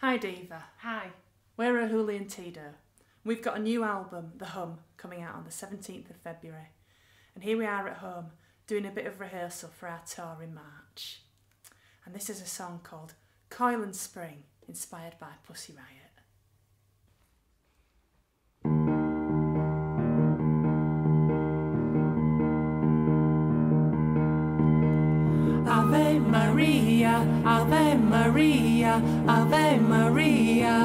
Hi Diva, Hi. we're O'Hooley and Tidow. We've got a new album, The Hum, coming out on the 17th of February. And here we are at home doing a bit of rehearsal for our tour in March. And this is a song called Coil and Spring, inspired by Pussy Riot. Ave Maria, Ave Maria, Ave Maria.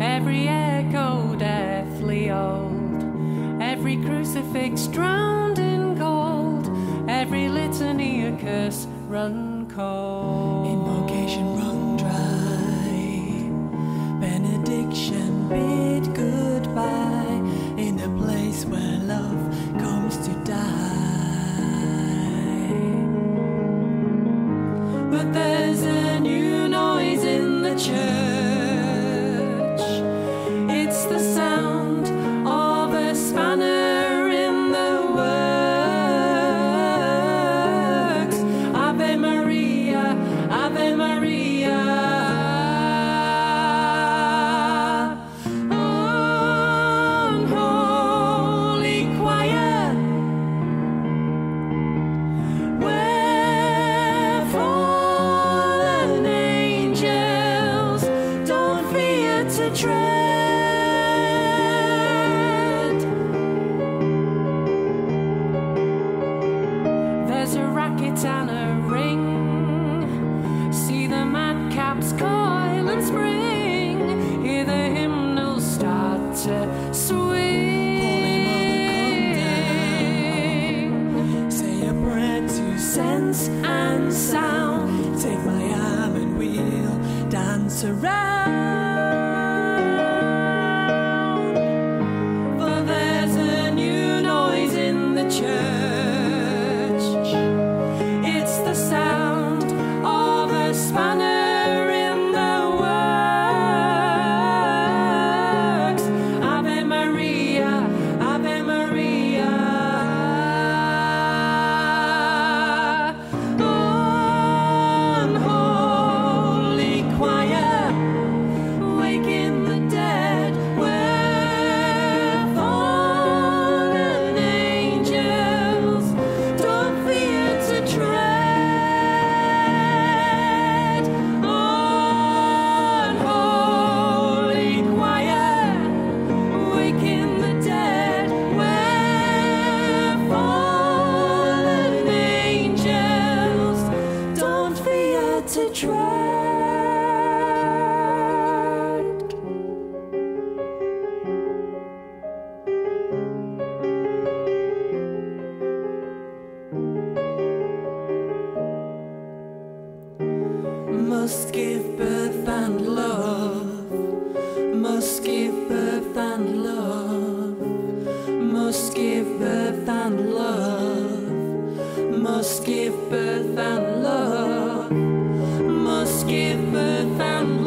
Every echo deathly old, every crucifix drowned in gold, every litany a curse run cold. Invocation run dry. Benediction bid goodbye in a place where love and spring, hear the hymnals start to swing. Holy mother called Say a bread to sense and sound. Take my arm and we'll dance around. Must give birth and love. Must give birth and love. Must give birth and love. Must give birth and love. Must give birth and love.